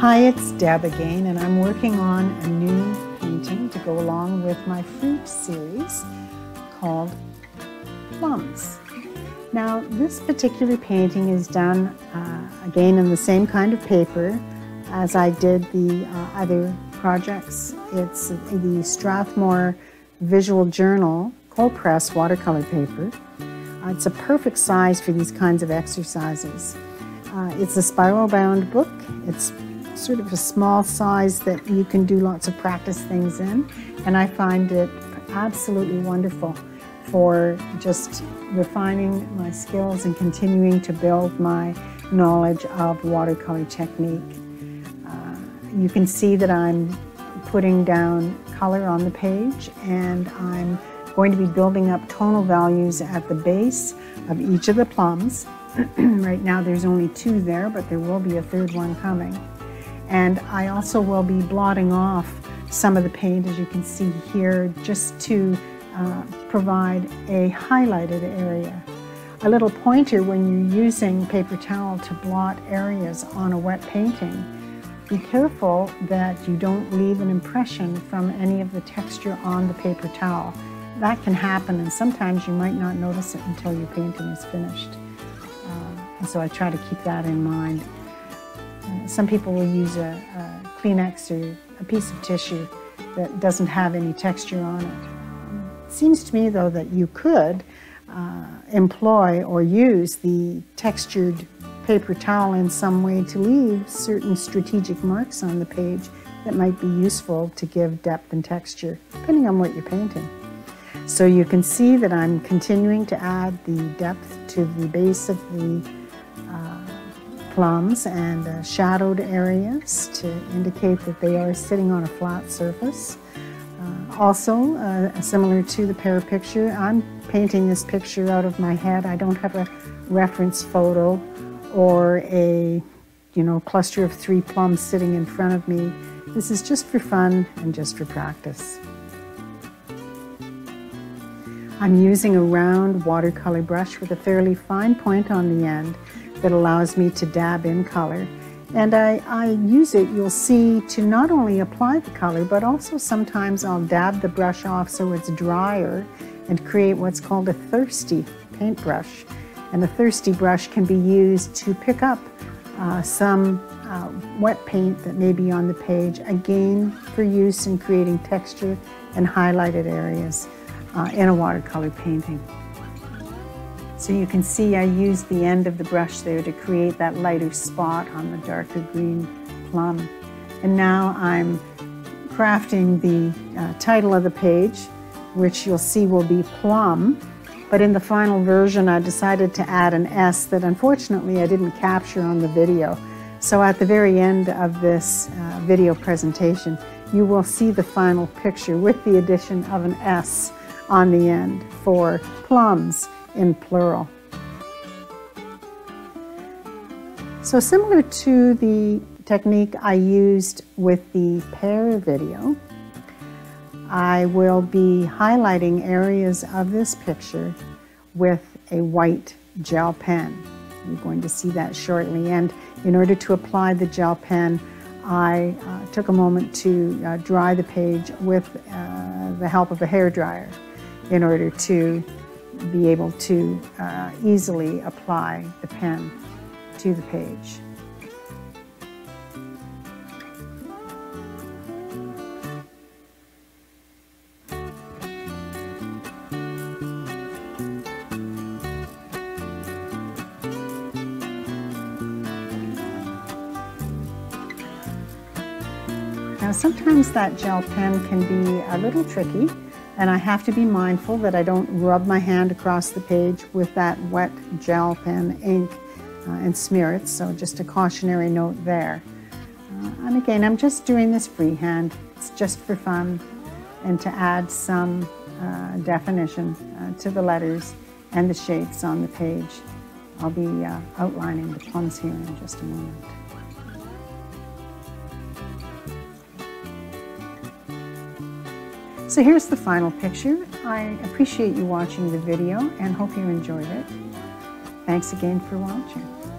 Hi, it's Deb again, and I'm working on a new painting to go along with my fruit series called Plums. Now, this particular painting is done uh, again in the same kind of paper as I did the uh, other projects. It's the Strathmore Visual Journal cold press watercolor paper. Uh, it's a perfect size for these kinds of exercises. Uh, it's a spiral bound book. It's sort of a small size that you can do lots of practice things in. And I find it absolutely wonderful for just refining my skills and continuing to build my knowledge of watercolor technique. Uh, you can see that I'm putting down color on the page and I'm going to be building up tonal values at the base of each of the plums. right now there's only two there, but there will be a third one coming. And I also will be blotting off some of the paint, as you can see here, just to uh, provide a highlighted area. A little pointer when you're using paper towel to blot areas on a wet painting. Be careful that you don't leave an impression from any of the texture on the paper towel. That can happen and sometimes you might not notice it until your painting is finished. Uh, and so I try to keep that in mind. Some people will use a, a, Kleenex or a piece of tissue that doesn't have any texture on it. It seems to me, though, that you could uh, employ or use the textured paper towel in some way to leave certain strategic marks on the page that might be useful to give depth and texture, depending on what you're painting. So you can see that I'm continuing to add the depth to the base of the plums and uh, shadowed areas to indicate that they are sitting on a flat surface. Uh, also, uh, similar to the pear picture, I'm painting this picture out of my head. I don't have a reference photo or a you know, cluster of three plums sitting in front of me. This is just for fun and just for practice. I'm using a round watercolor brush with a fairly fine point on the end that allows me to dab in color. And I, I use it, you'll see, to not only apply the color, but also sometimes I'll dab the brush off so it's drier and create what's called a thirsty paintbrush. And a thirsty brush can be used to pick up uh, some uh, wet paint that may be on the page, again for use in creating texture and highlighted areas uh, in a watercolor painting. So you can see I used the end of the brush there to create that lighter spot on the darker green plum. And now I'm crafting the uh, title of the page, which you'll see will be plum. But in the final version, I decided to add an S that unfortunately I didn't capture on the video. So at the very end of this uh, video presentation, you will see the final picture with the addition of an S on the end for plums in plural. So similar to the technique I used with the pear video, I will be highlighting areas of this picture with a white gel pen. You're going to see that shortly. And in order to apply the gel pen, I uh, took a moment to uh, dry the page with uh, the help of a hair dryer in order to be able to uh, easily apply the pen to the page. Now sometimes that gel pen can be a little tricky and I have to be mindful that I don't rub my hand across the page with that wet gel pen ink uh, and smear it, so just a cautionary note there. Uh, and again, I'm just doing this freehand. It's just for fun and to add some uh, definition uh, to the letters and the shapes on the page. I'll be uh, outlining the plums here in just a moment. So here's the final picture. I appreciate you watching the video and hope you enjoyed it. Thanks again for watching.